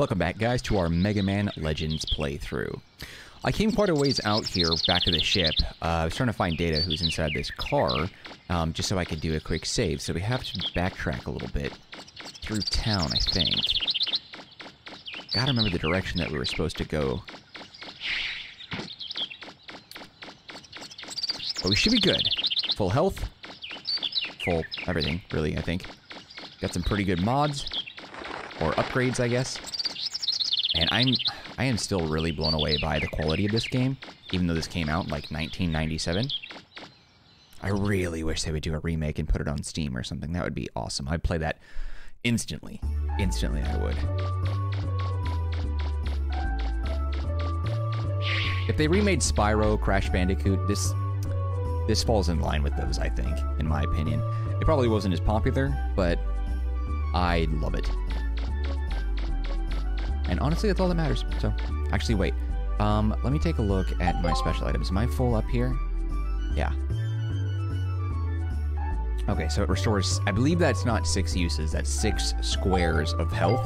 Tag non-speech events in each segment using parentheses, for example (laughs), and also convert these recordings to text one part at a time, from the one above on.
Welcome back, guys, to our Mega Man Legends playthrough. I came quite a ways out here, back to the ship. Uh, I was trying to find Data, who's inside this car, um, just so I could do a quick save. So we have to backtrack a little bit through town, I think. Gotta remember the direction that we were supposed to go. But we should be good. Full health. Full everything, really, I think. Got some pretty good mods. Or upgrades, I guess. And I'm I am still really blown away by the quality of this game, even though this came out in like 1997. I really wish they would do a remake and put it on Steam or something. That would be awesome. I'd play that instantly. Instantly, I would. If they remade Spyro, Crash Bandicoot, this this falls in line with those, I think, in my opinion. It probably wasn't as popular, but I love it. And honestly, that's all that matters. So, actually, wait. Um, let me take a look at my special items. Am I full up here? Yeah. Okay, so it restores, I believe that's not six uses, that's six squares of health.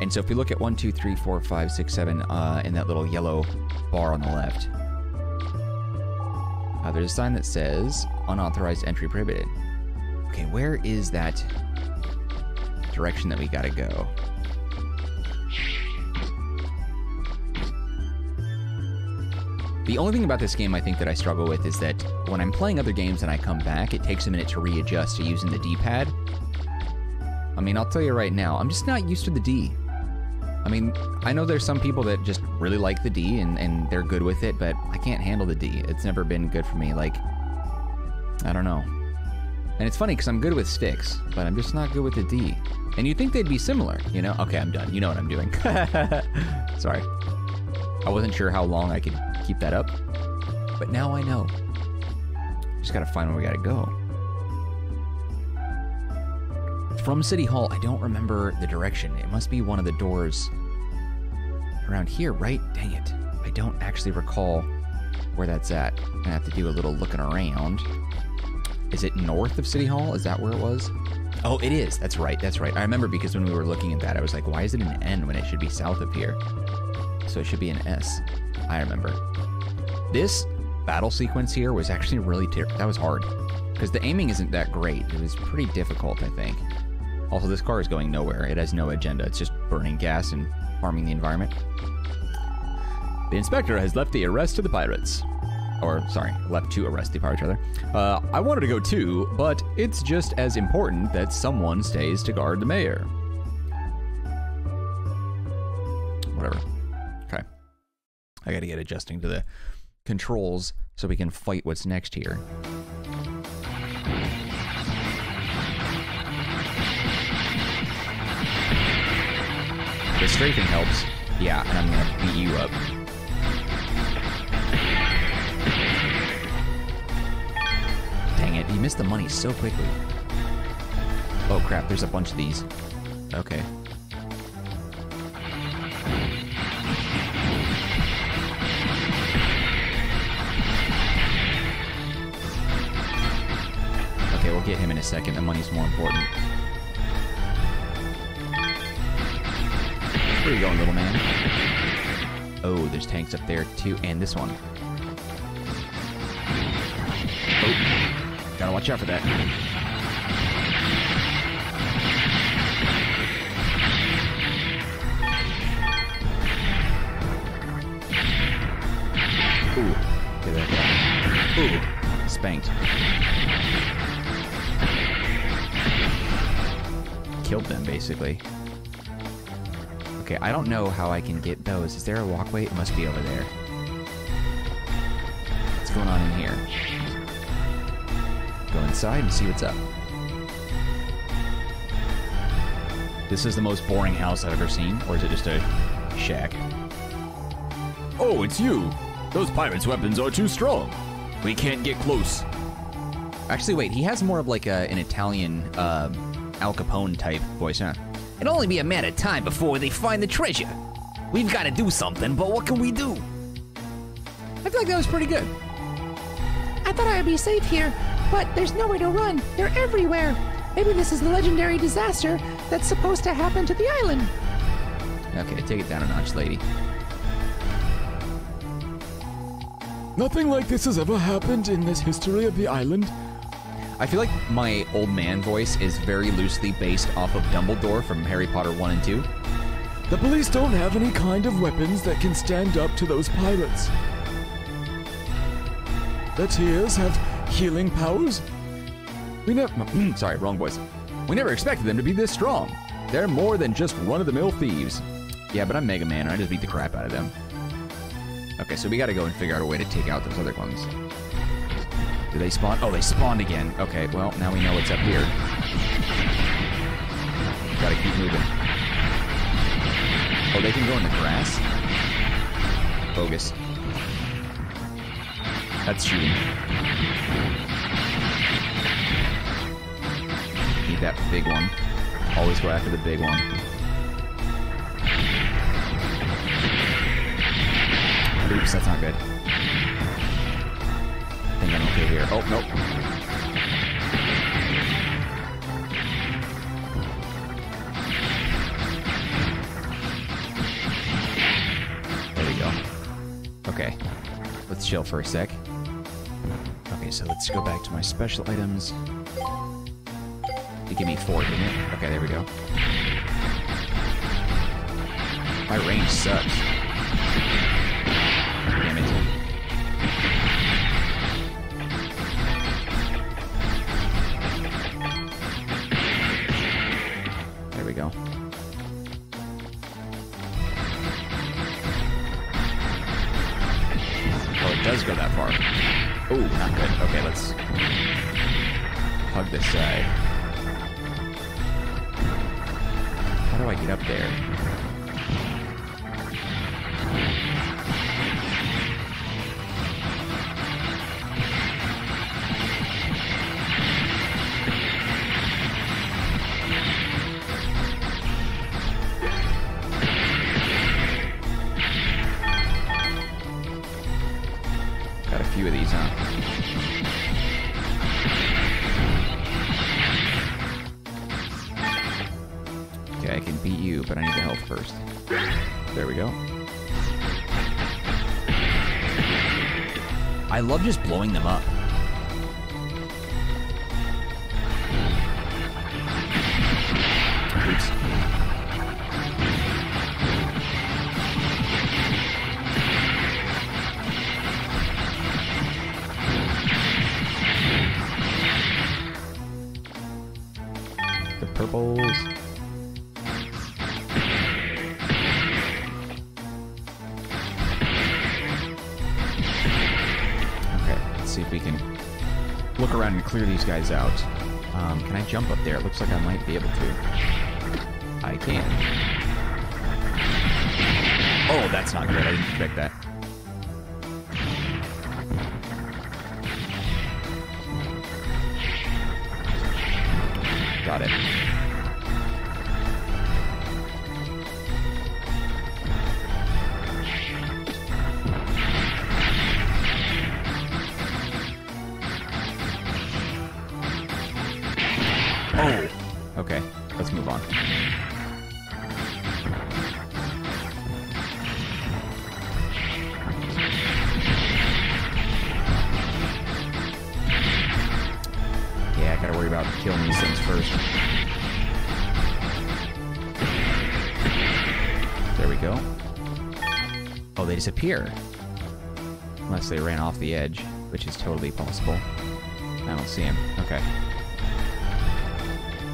And so if we look at one, two, three, four, five, six, seven, uh, in that little yellow bar on the left, uh, there's a sign that says unauthorized entry prohibited. Okay, where is that direction that we gotta go? The only thing about this game I think that I struggle with is that when I'm playing other games and I come back, it takes a minute to readjust to using the D-pad. I mean, I'll tell you right now, I'm just not used to the D. I mean, I know there's some people that just really like the D and, and they're good with it, but I can't handle the D. It's never been good for me. Like, I don't know. And it's funny because I'm good with sticks, but I'm just not good with the D. And you'd think they'd be similar, you know? Okay, I'm done. You know what I'm doing. (laughs) Sorry. I wasn't sure how long I could keep that up, but now I know. Just gotta find where we gotta go. From City Hall, I don't remember the direction. It must be one of the doors around here, right? Dang it. I don't actually recall where that's at. I'm have to do a little looking around. Is it north of City Hall? Is that where it was? Oh, it is. That's right. That's right. I remember because when we were looking at that, I was like, why is it an N when it should be south of here? So it should be an S. I remember. This battle sequence here was actually really ter- that was hard because the aiming isn't that great. It was pretty difficult, I think. Also, this car is going nowhere. It has no agenda. It's just burning gas and harming the environment. The inspector has left the arrest to the pirates. Or, sorry, left to arrest the pirates, rather. Uh, I wanted to go too, but it's just as important that someone stays to guard the mayor. Whatever. I gotta get adjusting to the controls so we can fight what's next here. The strafing helps. Yeah, and I'm gonna beat you up. Dang it, you missed the money so quickly. Oh crap, there's a bunch of these. Okay. Get him in a second. The money's more important. Where you going, little man? Oh, there's tanks up there too, and this one. Oh, gotta watch out for that. Ooh. Ooh, spanked. Killed them, basically. Okay, I don't know how I can get those. Is there a walkway? It must be over there. What's going on in here? Go inside and see what's up. This is the most boring house I've ever seen, or is it just a shack? Oh, it's you. Those pirates' weapons are too strong. We can't get close. Actually, wait, he has more of like a, an Italian uh, Al Capone type voice, huh? It'll only be a matter of time before they find the treasure. We've got to do something, but what can we do? I feel like that was pretty good. I thought I would be safe here, but there's nowhere to run. They're everywhere. Maybe this is the legendary disaster that's supposed to happen to the island. Okay, take it down a notch, lady. Nothing like this has ever happened in this history of the island. I feel like my old man voice is very loosely based off of Dumbledore from Harry Potter 1 and 2. The police don't have any kind of weapons that can stand up to those pirates. The tears have healing powers. We never. (clears throat) Hmm, sorry, wrong voice. We never expected them to be this strong. They're more than just run of the mill thieves. Yeah, but I'm Mega Man and I just beat the crap out of them. Okay, so we gotta go and figure out a way to take out those other ones. Do they spawn? Oh, they spawned again. Okay, well, now we know what's up here. Gotta keep moving. Oh, they can go in the grass? Bogus. That's shooting. Need that big one. Always go after the big one. Oops, that's not good. I'm okay here. Oh, nope. There we go. Okay. Let's chill for a sec. Okay, so let's go back to my special items. You give me four, didn't it? Okay, there we go. My range sucks. Can beat you, but I need the health first. There we go. I love just blowing them up. Oops. The purples. Around and clear these guys out. Um, can I jump up there? It looks like I might be able to. I can. Oh, that's not good. I didn't expect that. Disappear. Unless they ran off the edge, which is totally possible. I don't see him. Okay.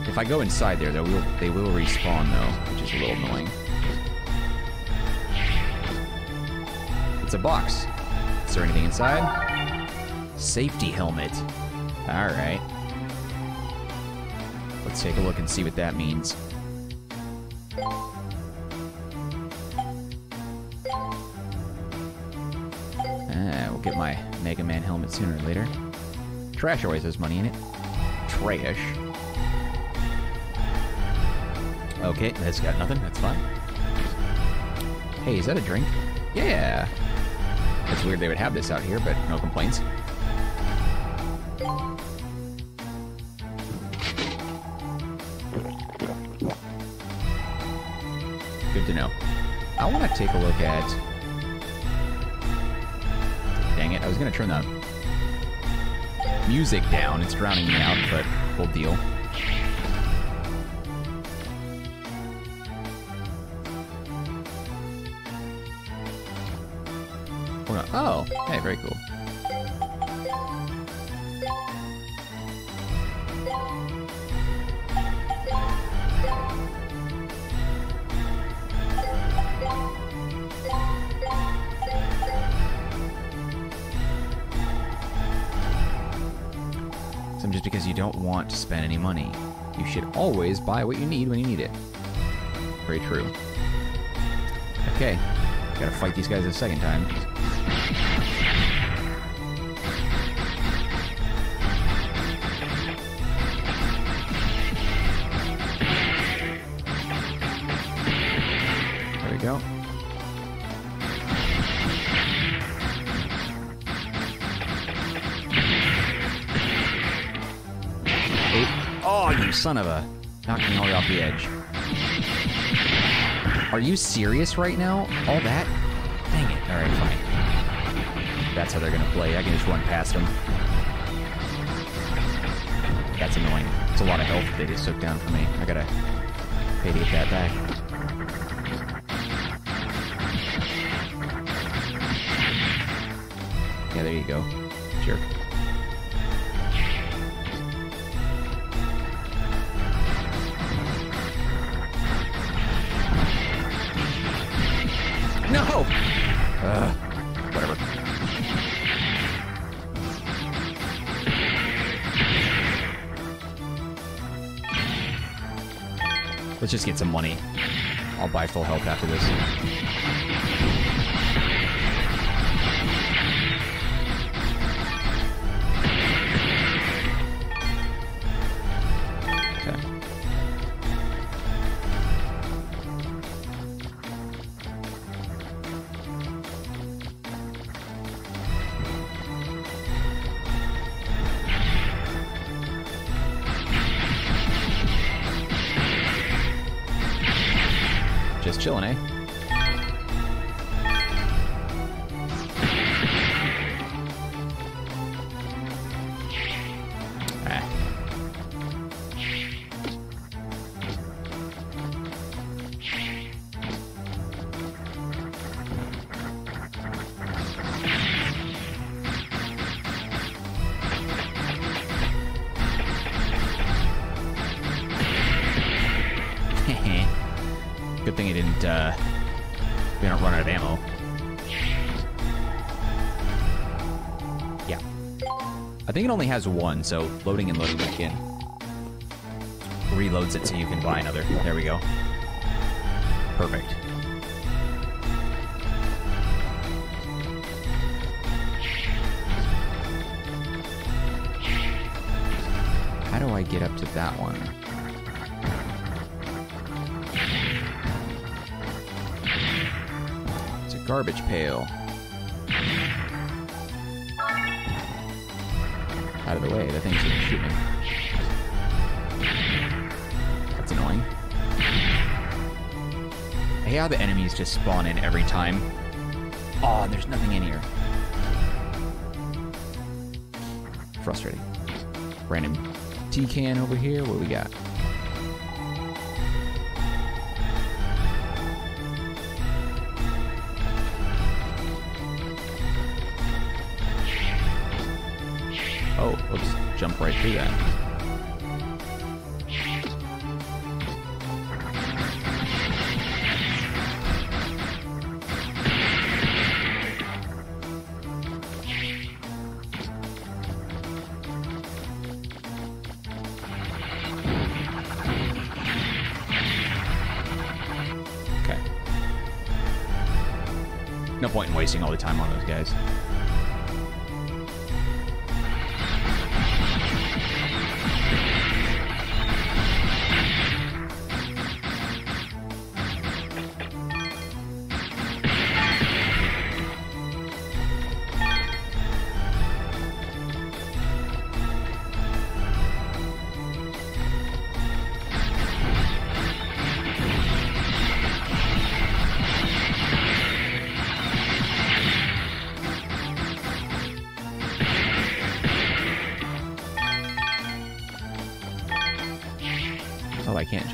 If I go inside there, they will, they will respawn, though, which is a little annoying. It's a box. Is there anything inside? Safety helmet. Alright. Let's take a look and see what that means. Sooner or later. Trash always has money in it. Trash. Okay, that's got nothing. That's fine. Hey, is that a drink? Yeah. It's weird they would have this out here, but no complaints. Good to know. I want to take a look at. Dang it! I was gonna turn the music down. It's drowning me out, but we'll deal. Oh, hey, very cool. Don't to spend any money. You should always buy what you need when you need it. Very true. Okay, gotta fight these guys a second time. Son of a... Knocked me all off the edge. Are you serious right now? All that? Dang it. Alright, fine. That's how they're gonna play. I can just run past them. That's annoying. It's a lot of health they just took down from me. I gotta pay to get that back. Yeah, there you go. Jerk. Let's just get some money. I'll buy full health after this. Just chilling, eh? Has one, so loading and loading back in. Reloads it so you can buy another. There we go. Perfect. How do I get up to that one? It's a garbage pail. The way, that thing's gonna shoot me. That's annoying. I hate how the enemies just spawn in every time. Oh, there's nothing in here. Frustrating. Random tea can over here. What we got? Let's jump right through that.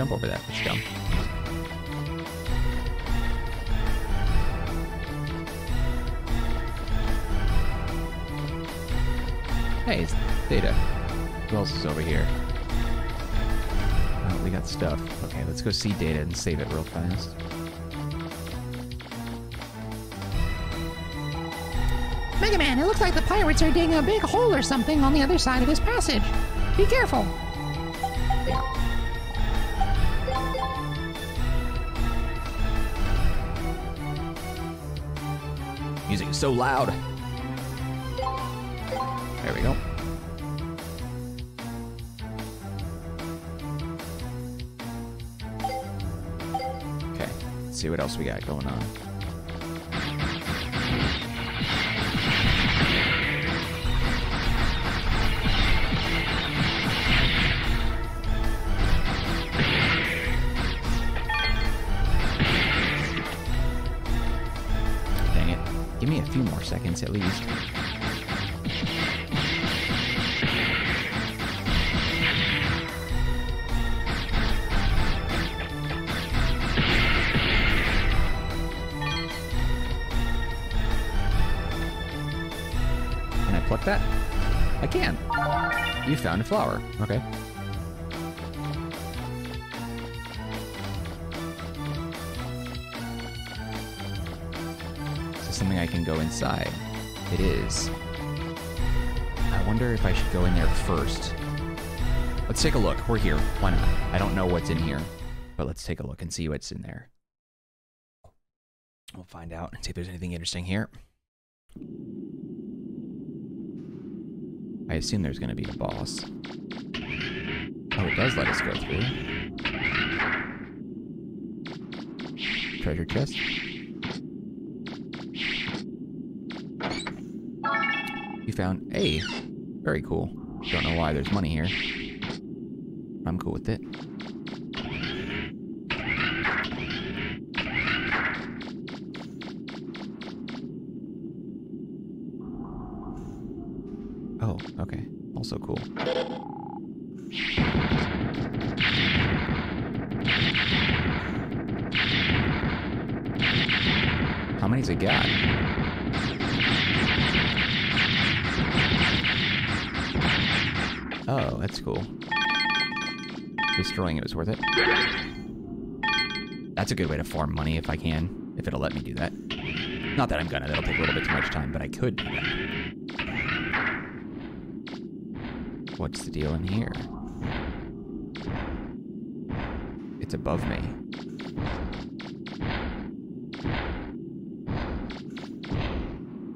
Jump over that. That's dumb. Hey, it's Data. Who else is over here? Oh, we got stuff. Okay, let's go see Data and save it real fast. Mega Man, it looks like the pirates are digging a big hole or something on the other side of this passage. Be careful. So loud. There we go. Okay, see what else we got going on. Give me a few more seconds at least. Can I pluck that? I can. You found a flower. Okay. Inside? It is. I wonder if I should go in there first. Let's take a look. We're here. Why not? I don't know what's in here, but let's take a look and see what's in there. We'll find out and see if there's anything interesting here. I assume there's going to be a boss. Oh, it does let us go through. Treasure chest. Found A. Very cool. Don't know why there's money here. I'm cool with it. Oh, okay. Also cool. How many's it got? Oh, that's cool. Destroying it was worth it. That's a good way to farm money if I can, if it'll let me do that. Not that I'm gonna, that'll take a little bit too much time, but I could do that. What's the deal in here? It's above me.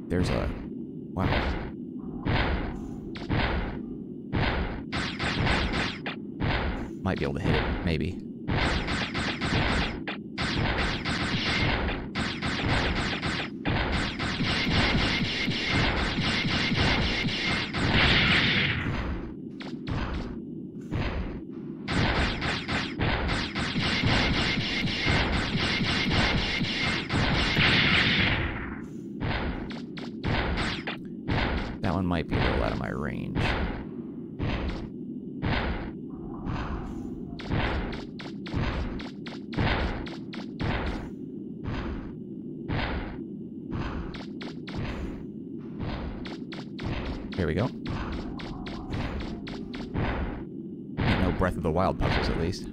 There's a... Wow. Might be able to hit it, maybe. That one might be a little out of my range. Wild puzzles, at least.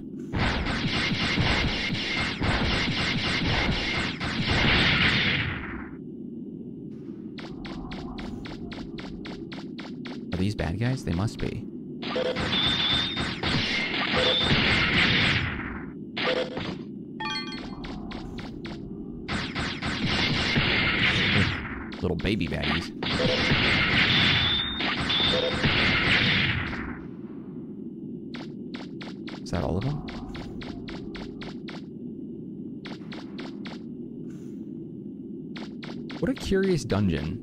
Are these bad guys? They must be. Little baby baddies. Curious dungeon.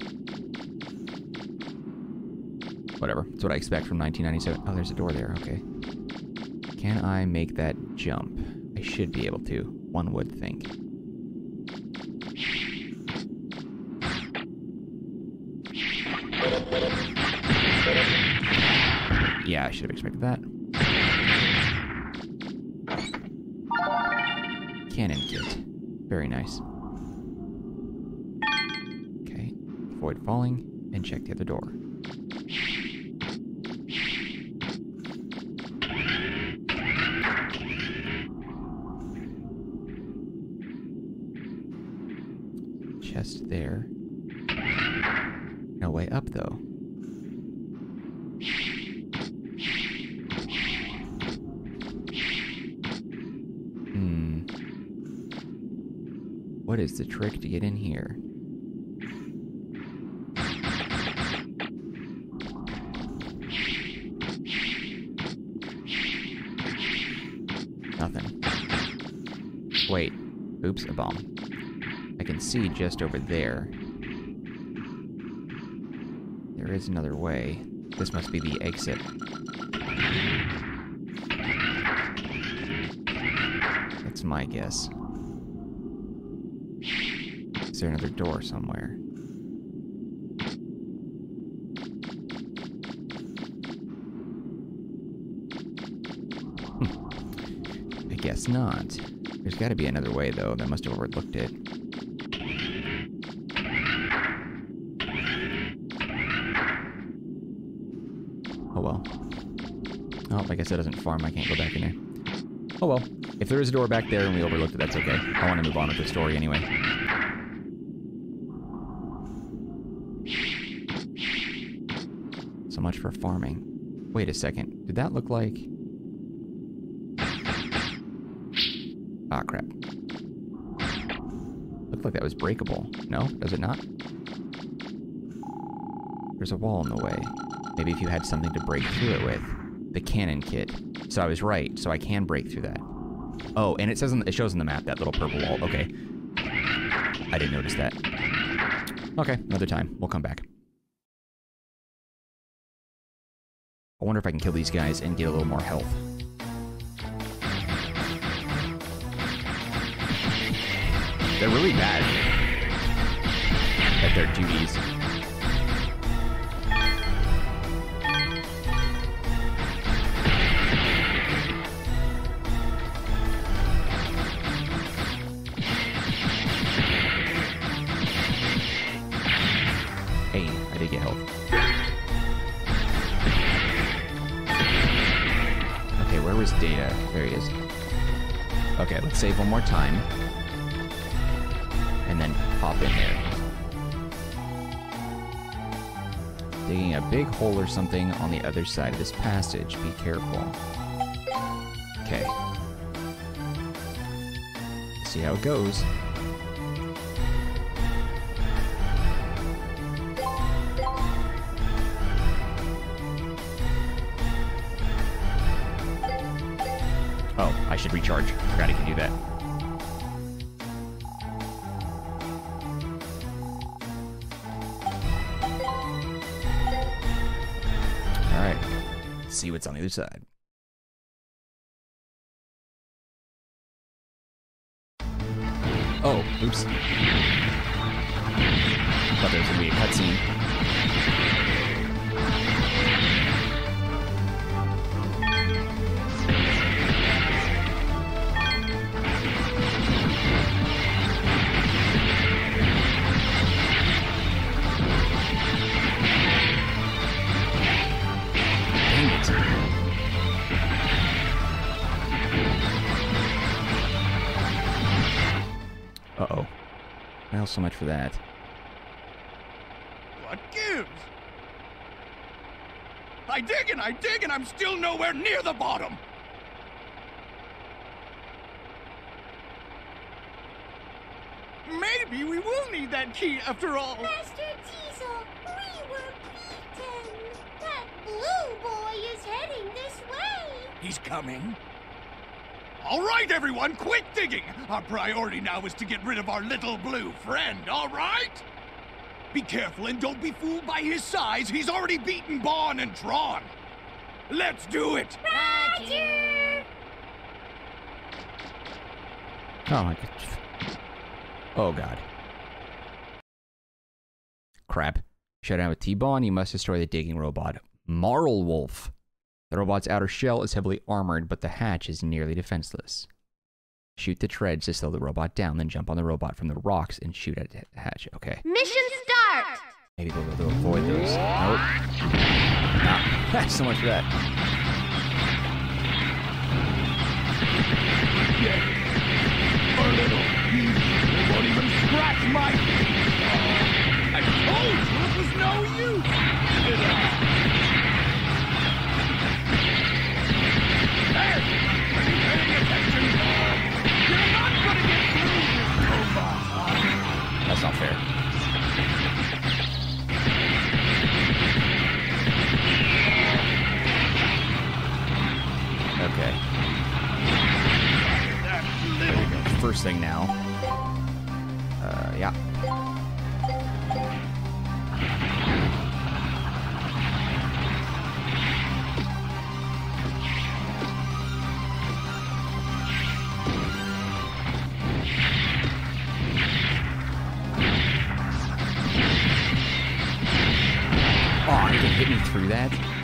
Whatever. That's what I expect from 1997. Oh, there's a door there. Okay. Can I make that jump? I should be able to. One would think. Yeah, I should have expected that. cannon kit. Very nice. Avoid falling and check the other door. Chest there. No way up though. Hmm. What is the trick to get in here? Nothing. Wait. Oops, a bomb. I can see just over there. There is another way. This must be the exit. That's my guess. Is there another door somewhere? Hmm. I guess not. There's gotta be another way, though. They must have overlooked it. Oh well. Oh, like I guess it doesn't farm. I can't go back in there. Oh well. If there is a door back there and we overlooked it, that's okay. I want to move on with the story anyway. So much for farming. Wait a second. Did that look like... Ah, crap. Looked like that was breakable. No? Does it not? There's a wall in the way. Maybe if you had something to break through it with. The cannon kit. So I was right. So I can break through that. Oh, and it says on, it shows on the map that little purple wall. Okay. I didn't notice that. Okay, another time. We'll come back. I wonder if I can kill these guys and get a little more health. They're really bad at their duties. Data? There he is. Okay, let's save one more time. And then pop in there. Digging a big hole or something on the other side of this passage. Be careful. Okay. See how it goes. Should recharge. Forgot I can do that. Alright. See what's on the other side. Oh, oops. Thought there was gonna be a cutscene. Uh-oh. Well, so much for that. What gives? I dig and I dig and I'm still nowhere near the bottom. Maybe we will need that key after all. Master Teisel, we were beaten. That blue boy is heading this way. He's coming. All right, everyone, quit digging. Our priority now is to get rid of our little blue friend, all right? Be careful and don't be fooled by his size. He's already beaten Bon and Tron. Let's do it. Roger! Oh my god. Oh god. Crap. Shut down with T-Bone, you must destroy the digging robot. Marlwolf. The robot's outer shell is heavily armored, but the hatch is nearly defenseless. Shoot the treads to slow the robot down, then jump on the robot from the rocks and shoot at the hatch. Okay. Mission start! Maybe we'll be able to avoid those. Nope. (laughs) Nah. so much for that. A little piece. It won't even scratch my feet. (laughs) Oh, I told you it was no use. That's not fair. Okay. First thing now. Uh, yeah. That?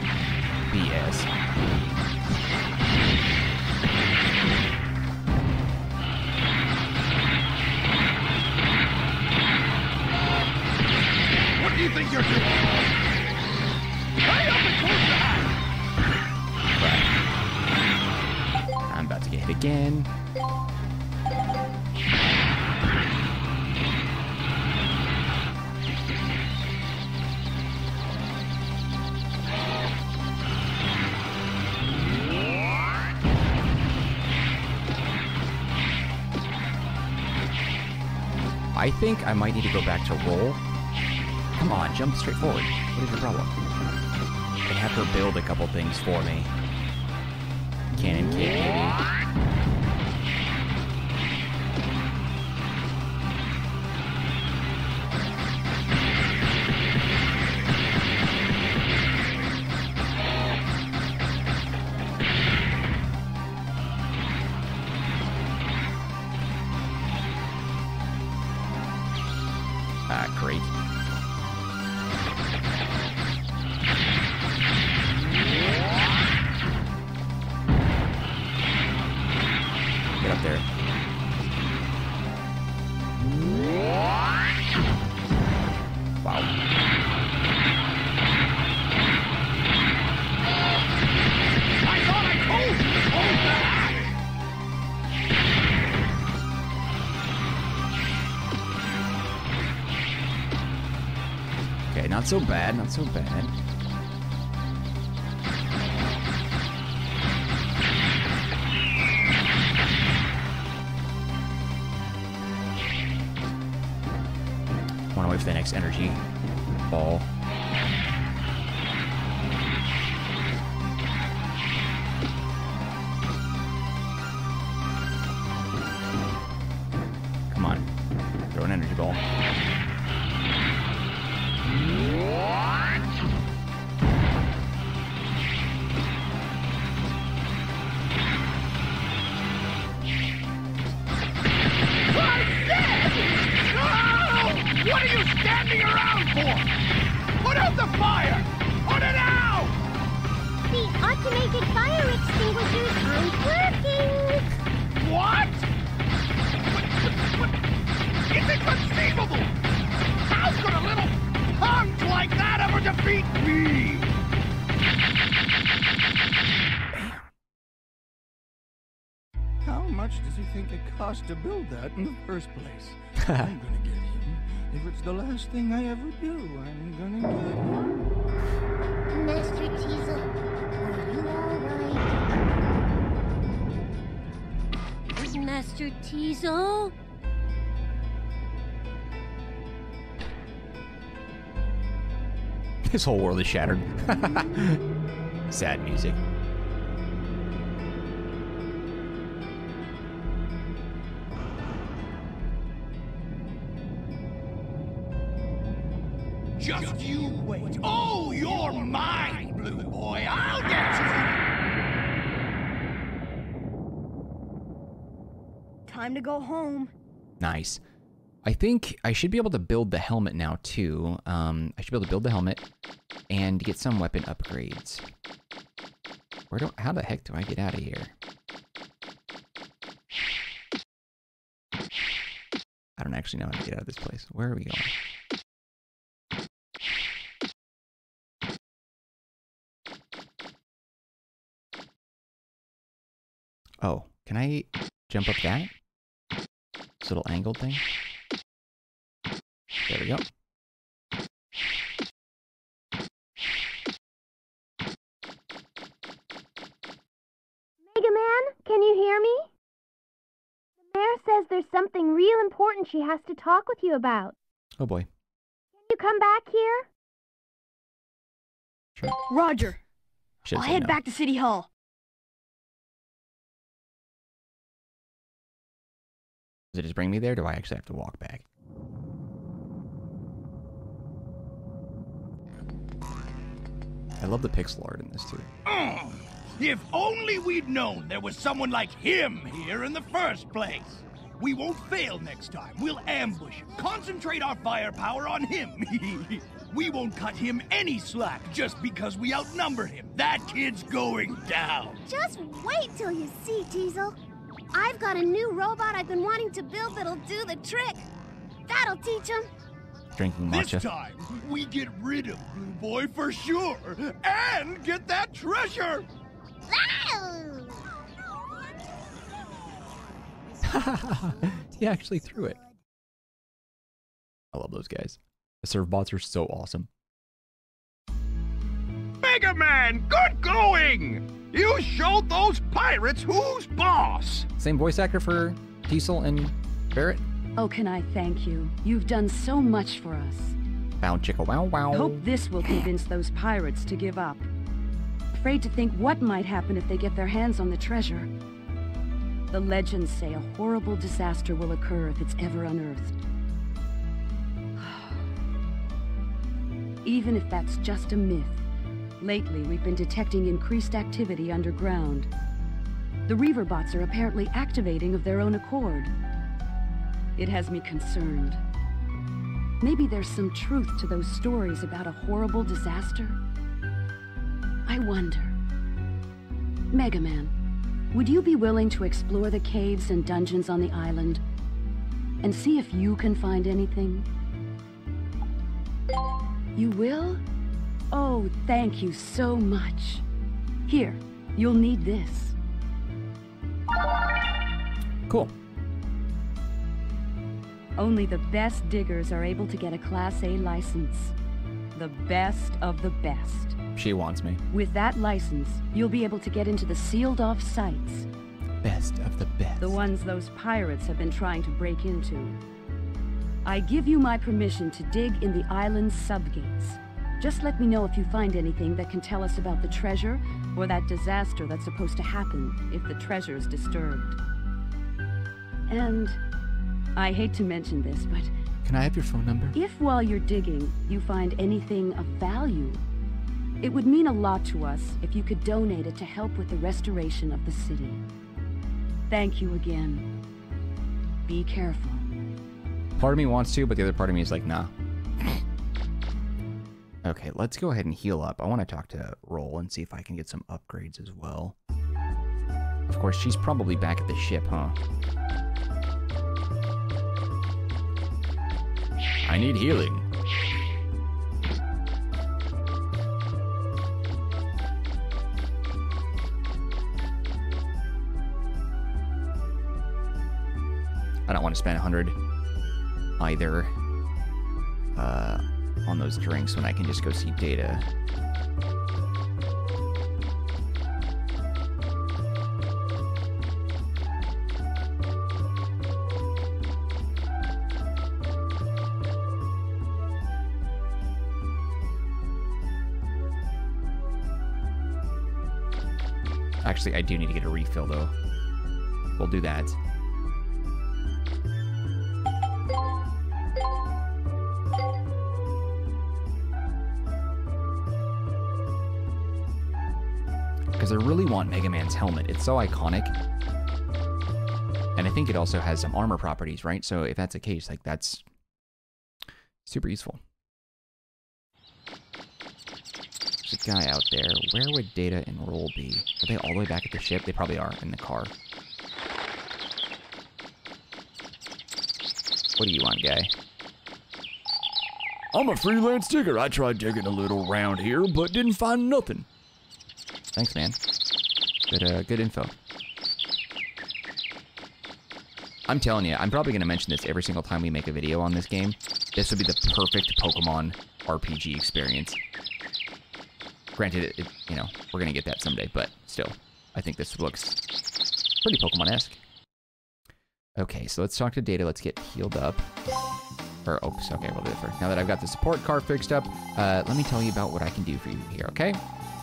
Think I might need to go back to Roll. Come on, jump straight forward. What is your problem? I have her build a couple things for me. Cannon kit, maybe. Ah, great. So bad, not so bad. Want to wait for the next energy ball. You around for? Put out the fire! Put it out! The automated fire extinguishers aren't working! What? What- what- what- Is it conceivable? How could a little punk like that ever defeat me? How much does he think it cost to build that in the first place? (laughs) I'm gonna get him. If it's the last thing I ever do, I'm gonna get him. Master Teisel, are you alright? Master Teisel? This whole world is shattered. (laughs) Sad music. Time to go home. Nice. I think I should be able to build the helmet now too. Um, I should be able to build the helmet and get some weapon upgrades. Where do? How the heck do I get out of here? I don't actually know how to get out of this place. Where are we going? Oh, can I jump up that? This little angled thing? There we go. Mega Man, can you hear me? The mayor says there's something real important she has to talk with you about. Oh boy. Can you come back here? Sure. Roger. Should've I'll head no. back to City Hall. Does it just bring me there? Do I actually have to walk back? I love the pixel art in this too. Ugh. If only we'd known there was someone like him here in the first place. We won't fail next time. We'll ambush him, concentrate our firepower on him. (laughs) we won't cut him any slack just because we outnumber him. That kid's going down. Just wait till you see, Teisel. I've got a new robot I've been wanting to build that'll do the trick. That'll teach him. Drinking This matcha. time, we get rid of Blue Boy for sure, and get that treasure. (laughs) he actually threw it. I love those guys. The Servbots are so awesome. Mega Man, good going! You showed those pirates who's boss! Same voice actor for Teisel and Barrell. Oh, can I thank you? You've done so much for us. Bow chicka wow wow. Hope this will convince those pirates to give up. Afraid to think what might happen if they get their hands on the treasure. The legends say a horrible disaster will occur if it's ever unearthed. (sighs) Even if that's just a myth, lately we've been detecting increased activity underground. The Reaver bots are apparently activating of their own accord. It has me concerned. Maybe there's some truth to those stories about a horrible disaster. I wonder. Mega Man, would you be willing to explore the caves and dungeons on the island and see if you can find anything? You will? Oh, thank you so much. Here, you'll need this. Cool. Only the best diggers are able to get a Class A license. The best of the best. She wants me. With that license, you'll be able to get into the sealed off sites, Best of the best. the ones those pirates have been trying to break into. I give you my permission to dig in the island's subgates. Just let me know if you find anything that can tell us about the treasure or that disaster that's supposed to happen if the treasure is disturbed. And I hate to mention this, but Can I have your phone number? if while you're digging you find anything of value, it would mean a lot to us if you could donate it to help with the restoration of the city. Thank you again. Be careful. Part of me wants to, but the other part of me is like, nah. Okay, let's go ahead and heal up. I want to talk to Roll and see if I can get some upgrades as well. Of course, she's probably back at the ship, huh? I need healing. I don't want to spend 100 either uh, on those drinks when I can just go see Data. Actually, I do need to get a refill though. We'll do that. Want Mega Man's helmet. It's so iconic. And I think it also has some armor properties, right? So if that's the case, like that's super useful. There's a guy out there. Where would Data and Roll be? Are they all the way back at the ship? They probably are in the car. What do you want, guy? I'm a freelance digger. I tried digging a little around here, but didn't find nothing. Thanks, man. Good, uh, good info. I'm telling you, I'm probably going to mention this every single time we make a video on this game. This would be the perfect Pokemon RPG experience. Granted, it, it, you know, we're going to get that someday, but still, I think this looks pretty Pokemon-esque. Okay, so let's talk to Data. Let's get healed up. Or, oops, okay, we'll do it first. Now that I've got the support car fixed up, uh, let me tell you about what I can do for you here, okay?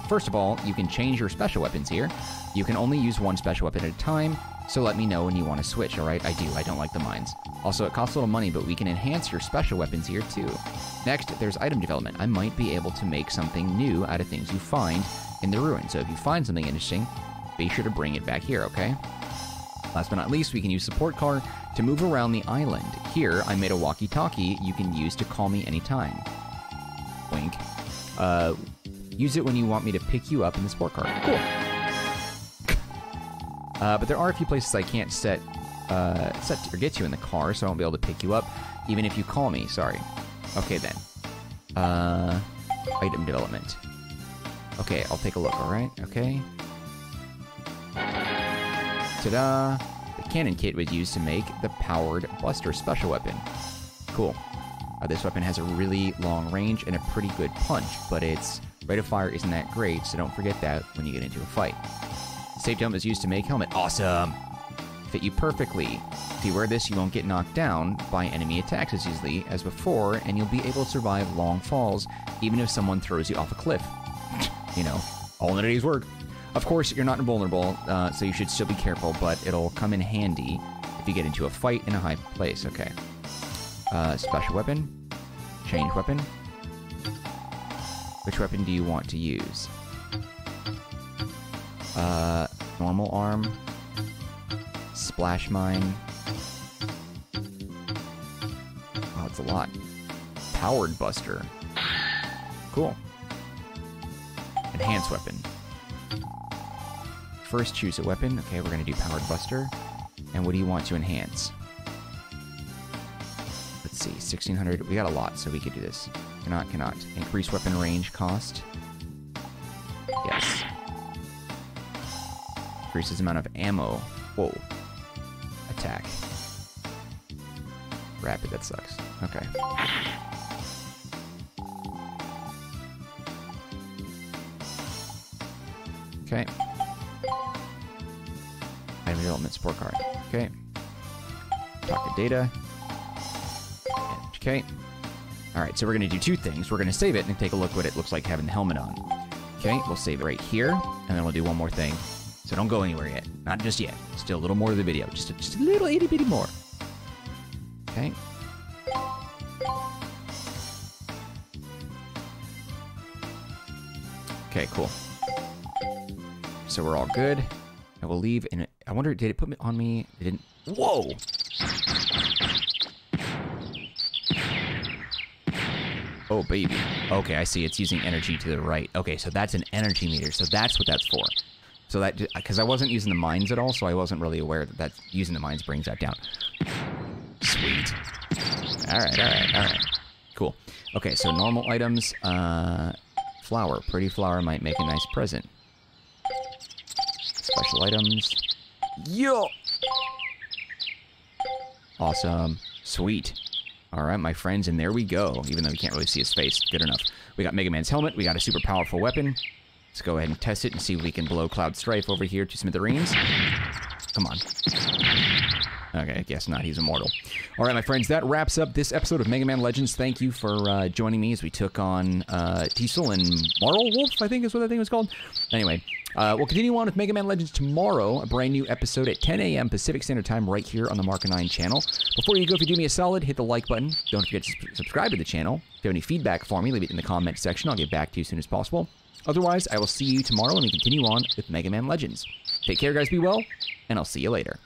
First of all, you can change your special weapons here. You can only use one special weapon at a time, so let me know when you want to switch, alright? I do, I don't like the mines. Also, it costs a little money, but we can enhance your special weapons here too. Next, there's item development. I might be able to make something new out of things you find in the ruin. So if you find something interesting, be sure to bring it back here, okay? Last but not least, we can use support car to move around the island. Here, I made a walkie-talkie you can use to call me anytime. Wink. Uh, use it when you want me to pick you up in the sport car. Cool. Uh, but there are a few places I can't set, uh, set or get you in the car, so I won't be able to pick you up, even if you call me. Sorry. Okay then. Uh, item development. Okay, I'll take a look. All right. Okay. Ta-da! The cannon kit was used to make the powered Buster special weapon. Cool. Uh, this weapon has a really long range and a pretty good punch, but its rate of fire isn't that great, so don't forget that when you get into a fight. Safe jump is used to make helmet. Awesome! Fit you perfectly. If you wear this, you won't get knocked down by enemy attacks as easily as before, and you'll be able to survive long falls, even if someone throws you off a cliff. (laughs) you know, all in a day's work. Of course, you're not invulnerable, uh, so you should still be careful, but it'll come in handy if you get into a fight in a high place. Okay. Uh, special weapon. Change weapon. Which weapon do you want to use? Uh, normal arm. Splash mine. Oh, it's a lot. Powered buster. Cool. Enhance weapon. First, choose a weapon. Okay, we're to do Powered Buster. And what do you want to enhance? Let's see, 1600. We got a lot, so we could do this. Cannot, cannot. Increase weapon range cost. Yes. Increases amount of ammo. Whoa. Attack. Rapid, that sucks. Okay. Okay. Item development support card. Okay. To data. Okay. Alright, so we're to do two things. We're to save it and take a look what it looks like having the helmet on. Okay, we'll save it right here, and then we'll do one more thing. So don't go anywhere yet. Not just yet. Still a little more of the video. Just a, just a little itty bitty more. Okay. Okay, cool. So we're all good. I will leave and I wonder, did it put me on me? It didn't. Whoa! Oh, baby. Okay, I see. It's using energy to the right. Okay, so that's an energy meter. So that's what that's for. So that, because I wasn't using the mines at all, so I wasn't really aware that, that using the mines brings that down. Sweet. All right, all right, all right. Cool. Okay, so normal items. Uh, flower. Pretty flower might make a nice present. Special items. Yo! Awesome. Sweet. All right, my friends, and there we go. Even though we can't really see his face, good enough. We got Mega Man's helmet. We got a super powerful weapon. Let's go ahead and test it and see if we can blow Cloud Strife over here to smithereens. Come on. Okay, I guess not. He's immortal. All right, my friends, that wraps up this episode of Mega Man Legends. Thank you for uh, joining me as we took on uh, and Marlwolf, I think is what that thing was called. Anyway, uh, we'll continue on with Mega Man Legends tomorrow, a brand new episode at 10 a.m. Pacific Standard Time right here on the Marcanine channel. Before you go, if you do me a solid, hit the like button. Don't forget to subscribe to the channel. If you have any feedback for me, leave it in the comment section. I'll get back to you as soon as possible. Otherwise, I will see you tomorrow and we continue on with Mega Man Legends. Take care, guys. Be well, and I'll see you later.